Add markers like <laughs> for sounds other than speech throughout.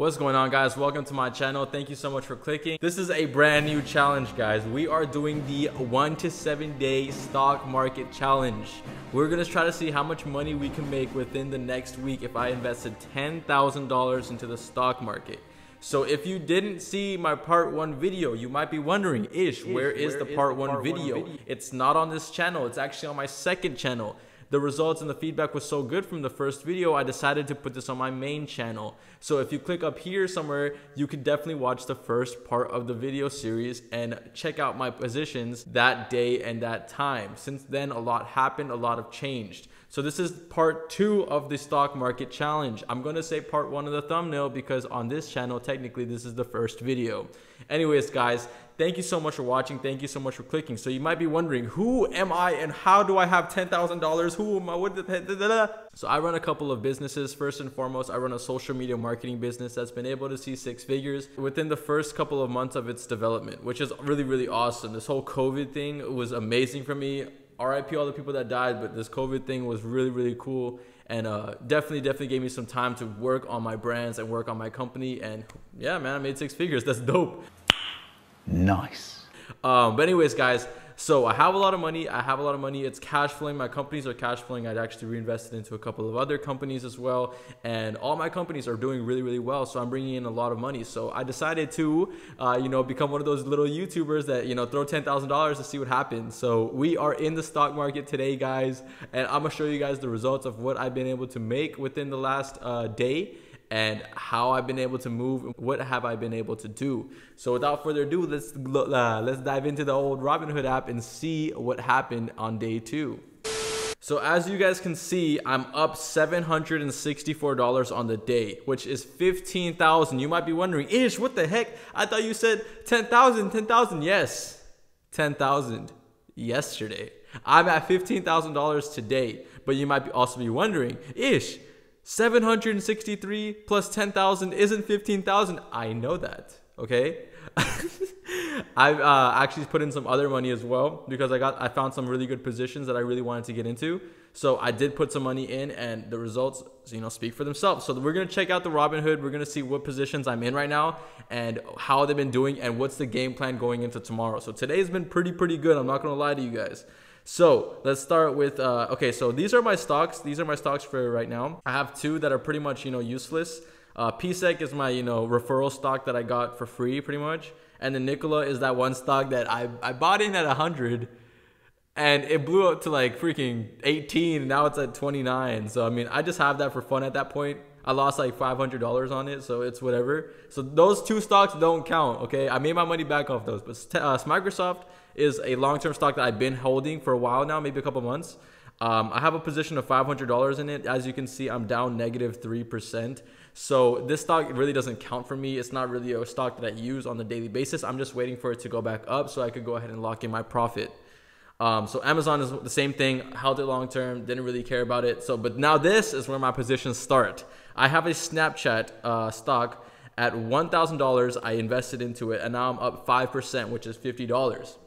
What's going on guys? Welcome to my channel. Thank you so much for clicking. This is a brand new challenge guys. We are doing the one to seven day stock market challenge. We're gonna try to see how much money we can make within the next week if I invested $10,000 into the stock market. So if you didn't see my part one video, you might be wondering, Ish, Ish where is where the part, is the part one, video? one video? It's not on this channel. It's actually on my second channel the results and the feedback was so good from the first video, I decided to put this on my main channel. So if you click up here somewhere, you can definitely watch the first part of the video series and check out my positions that day and that time. Since then, a lot happened, a lot have changed. So this is part two of the stock market challenge. I'm gonna say part one of the thumbnail because on this channel, technically this is the first video. Anyways, guys, Thank you so much for watching. Thank you so much for clicking. So you might be wondering, who am I and how do I have $10,000? Who am I? What the, so I run a couple of businesses. First and foremost, I run a social media marketing business that's been able to see six figures within the first couple of months of its development, which is really, really awesome. This whole COVID thing was amazing for me. RIP all the people that died, but this COVID thing was really, really cool and uh, definitely, definitely gave me some time to work on my brands and work on my company. And yeah, man, I made six figures. That's dope. Nice. Um, but anyways, guys, so I have a lot of money. I have a lot of money. It's cash flowing. My companies are cash flowing. I'd actually reinvested into a couple of other companies as well. And all my companies are doing really, really well. So I'm bringing in a lot of money. So I decided to, uh, you know, become one of those little YouTubers that, you know, throw $10,000 to see what happens. So we are in the stock market today, guys. And I'm going to show you guys the results of what I've been able to make within the last uh, day and how I've been able to move, what have I been able to do. So without further ado, let's uh, let's dive into the old Robinhood app and see what happened on day two. So as you guys can see, I'm up $764 on the day, which is 15,000. You might be wondering, Ish, what the heck? I thought you said 10,000, 10,000. Yes, 10,000 yesterday. I'm at $15,000 today, but you might also be wondering, Ish, 763 plus 10,000 isn't 15,000. I know that. Okay. <laughs> I've uh, actually put in some other money as well because I got I found some really good positions that I really wanted to get into. So I did put some money in, and the results you know speak for themselves. So we're gonna check out the Robinhood. We're gonna see what positions I'm in right now and how they've been doing, and what's the game plan going into tomorrow. So today's been pretty pretty good. I'm not gonna lie to you guys. So let's start with, uh, okay, so these are my stocks. These are my stocks for right now. I have two that are pretty much, you know, useless. Uh, PSEC is my, you know, referral stock that I got for free pretty much. And then Nikola is that one stock that I, I bought in at 100 and it blew up to like freaking 18 now it's at 29. So, I mean, I just have that for fun at that point. I lost like $500 on it, so it's whatever. So those two stocks don't count, okay? I made my money back off those. But uh, Microsoft is a long-term stock that I've been holding for a while now, maybe a couple months. Um, I have a position of $500 in it. As you can see, I'm down negative 3%. So this stock really doesn't count for me. It's not really a stock that I use on a daily basis. I'm just waiting for it to go back up so I could go ahead and lock in my profit. Um, so Amazon is the same thing. Held it long term. Didn't really care about it. So, but now this is where my positions start. I have a Snapchat uh, stock at $1,000. I invested into it, and now I'm up five percent, which is fifty dollars.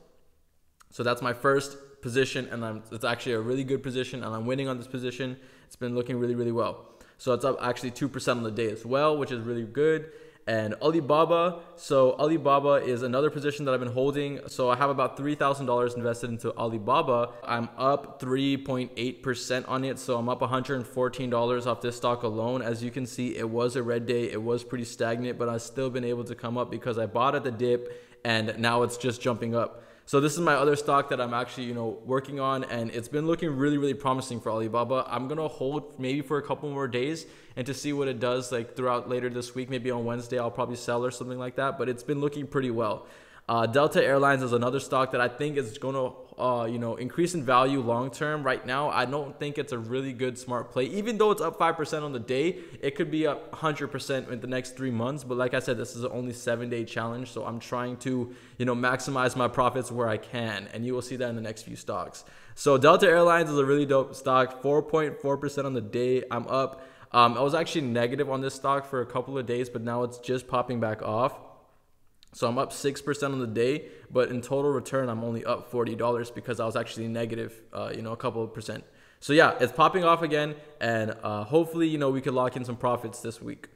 So that's my first position, and I'm, it's actually a really good position, and I'm winning on this position. It's been looking really, really well. So it's up actually 2% on the day as well, which is really good. And Alibaba, so Alibaba is another position that I've been holding. So I have about $3,000 invested into Alibaba. I'm up 3.8% on it. So I'm up $114 off this stock alone. As you can see, it was a red day. It was pretty stagnant, but I've still been able to come up because I bought at the dip and now it's just jumping up. So this is my other stock that I'm actually, you know, working on and it's been looking really, really promising for Alibaba. I'm going to hold maybe for a couple more days and to see what it does like throughout later this week. Maybe on Wednesday, I'll probably sell or something like that, but it's been looking pretty well. Uh, Delta Airlines is another stock that I think is going to, uh, you know, increase in value long term. Right now, I don't think it's a really good smart play. Even though it's up five percent on the day, it could be up hundred percent in the next three months. But like I said, this is only seven day challenge, so I'm trying to, you know, maximize my profits where I can, and you will see that in the next few stocks. So Delta Airlines is a really dope stock, four point four percent on the day. I'm up. Um, I was actually negative on this stock for a couple of days, but now it's just popping back off. So I'm up 6% on the day, but in total return, I'm only up $40 because I was actually negative, uh, you know, a couple of percent. So yeah, it's popping off again, and uh, hopefully, you know, we could lock in some profits this week.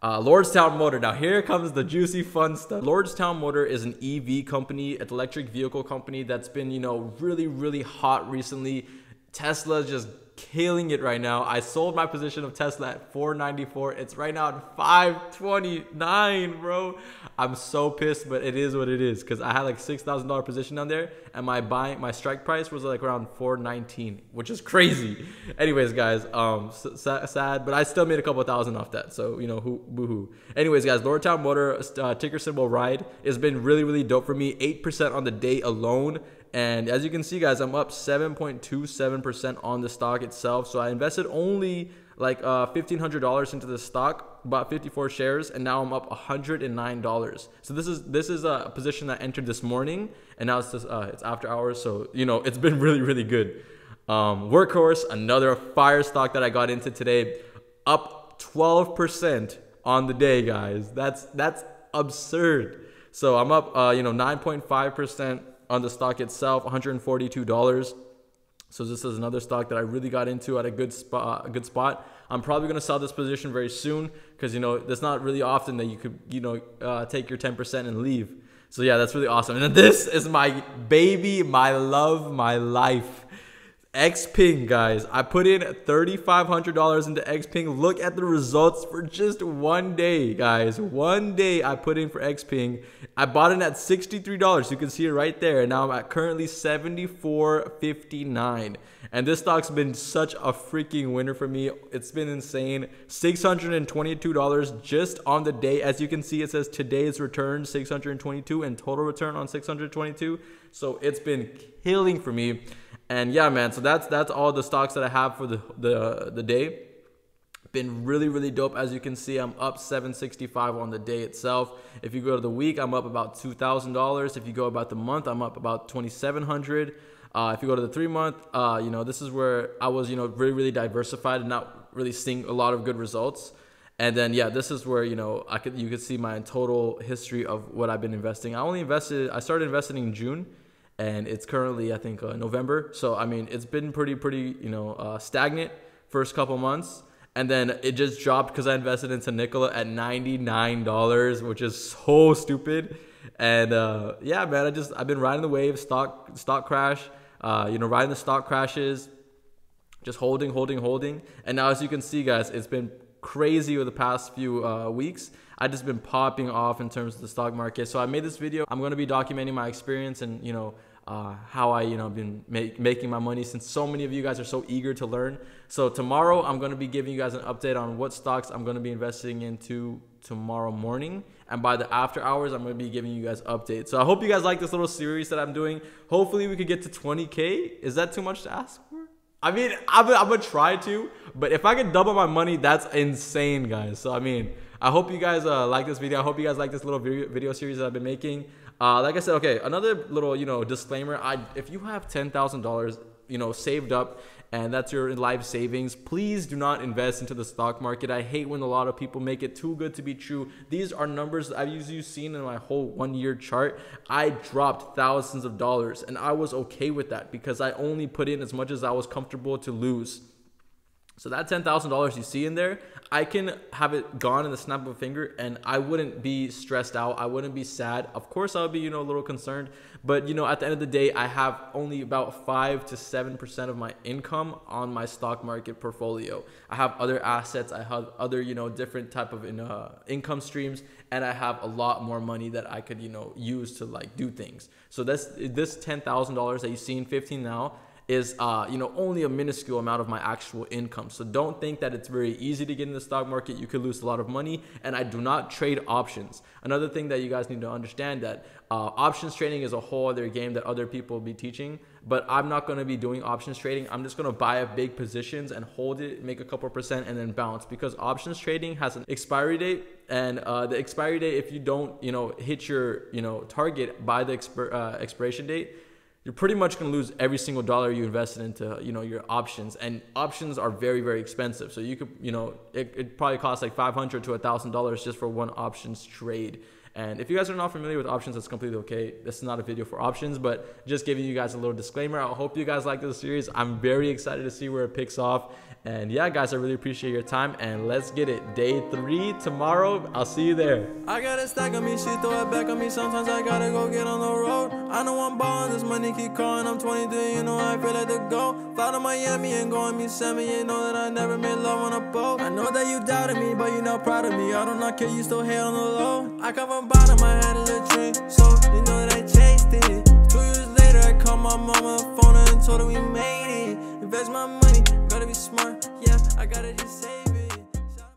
Uh, Lordstown Motor. Now here comes the juicy fun stuff. Lordstown Motor is an EV company, an electric vehicle company that's been, you know, really, really hot recently. Tesla just killing it right now. I sold my position of Tesla at 494. It's right now at 529, bro. I'm so pissed, but it is what it is because I had like six thousand dollar position on there, and my buy, my strike price was like around 419, which is crazy. <laughs> Anyways, guys, um, sad, but I still made a couple thousand off that. So you know, who boohoo. Anyways, guys, Lordstown Motor uh, ticker symbol ride has been really really dope for me. Eight percent on the day alone. And as you can see, guys, I'm up 7.27% on the stock itself. So I invested only like uh, $1,500 into the stock, bought 54 shares, and now I'm up $109. So this is this is a position that entered this morning, and now it's just, uh, it's after hours. So you know it's been <laughs> really really good. Um, Workhorse, another fire stock that I got into today, up 12% on the day, guys. That's that's absurd. So I'm up, uh, you know, 9.5% on the stock itself, $142. So this is another stock that I really got into at a good spot. A good spot. I'm probably gonna sell this position very soon because you know it's not really often that you could you know uh, take your 10% and leave. So yeah, that's really awesome. And this is my baby, my love, my life. Xpeng, guys. I put in $3,500 into Xpeng. Look at the results for just one day, guys. One day I put in for Xpeng. I bought it at $63. You can see it right there. And now I'm at currently $74.59. And this stock's been such a freaking winner for me. It's been insane. $622 just on the day. As you can see, it says today's return 622 and total return on 622. So it's been killing for me. And yeah, man. So that's that's all the stocks that I have for the the the day. Been really really dope. As you can see, I'm up 765 on the day itself. If you go to the week, I'm up about two thousand dollars. If you go about the month, I'm up about 2,700. Uh, if you go to the three month, uh, you know this is where I was, you know, really really diversified and not really seeing a lot of good results. And then yeah, this is where you know I could you could see my total history of what I've been investing. I only invested. I started investing in June and it's currently I think uh, November. So I mean, it's been pretty pretty you know uh, stagnant first couple months, and then it just dropped because I invested into Nikola at ninety nine dollars, which is so stupid. And uh, yeah, man, I just I've been riding the wave, stock stock crash, uh, you know, riding the stock crashes, just holding, holding, holding. And now, as you can see, guys, it's been crazy over the past few uh, weeks. I just been popping off in terms of the stock market. So I made this video. I'm going to be documenting my experience and you know uh, how I, you know, been make, making my money since so many of you guys are so eager to learn. So tomorrow I'm going to be giving you guys an update on what stocks I'm going to be investing into tomorrow morning. And by the after hours, I'm going to be giving you guys updates. So I hope you guys like this little series that I'm doing. Hopefully we could get to 20K. Is that too much to ask for? I mean, I'm, I'm going to try to, but if I can double my money, that's insane, guys. So, I mean, I hope you guys uh, like this video. I hope you guys like this little video, video series that I've been making. Uh, like I said, okay, another little, you know, disclaimer. I if you have ten thousand dollars, you know, saved up and that's your life savings, please do not invest into the stock market. I hate when a lot of people make it too good to be true. These are numbers I've usually seen in my whole one year chart. I dropped thousands of dollars and I was okay with that because I only put in as much as I was comfortable to lose. So that $10,000 you see in there, I can have it gone in the snap of a finger and I wouldn't be stressed out. I wouldn't be sad. Of course, I would be, you know, a little concerned, but you know, at the end of the day, I have only about 5 to 7% of my income on my stock market portfolio. I have other assets, I have other, you know, different type of uh, income streams and I have a lot more money that I could, you know, use to like do things. So this this $10,000 that you see in 15 now, is uh, you know only a minuscule amount of my actual income. So don't think that it's very easy to get in the stock market. You could lose a lot of money, and I do not trade options. Another thing that you guys need to understand that uh, options trading is a whole other game that other people will be teaching. But I'm not going to be doing options trading. I'm just going to buy up big positions and hold it, make a couple percent, and then bounce because options trading has an expiry date, and uh, the expiry date if you don't you know hit your you know target by the expir- uh, expiration date you're pretty much going to lose every single dollar you invested into you know your options. And options are very very expensive. So you could you know it, it probably costs like 500 to a thousand dollars just for one options trade. And if you guys are not familiar with options that's completely okay. This is not a video for options but just giving you guys a little disclaimer. I hope you guys like this series. I'm very excited to see where it picks off And yeah, guys, I really appreciate your time. And let's get it. Day three tomorrow. I'll see you there. I got a stack on me, she throw it back on me. Sometimes I gotta go get on the road. I know I'm ballin', this money keep calling. I'm 23, you know I feel like to go. Fly to Miami and go meet Sammy. You know that I never made love on a boat. I know that you doubted me, but you're not proud of me. I do not care, you still hate on the low. I come from bottom, I had a little dream, so you know that I chased it. Two years later, I called my mama phone and told her we made it. Invest my money, gotta be smart, yeah, I gotta just save it.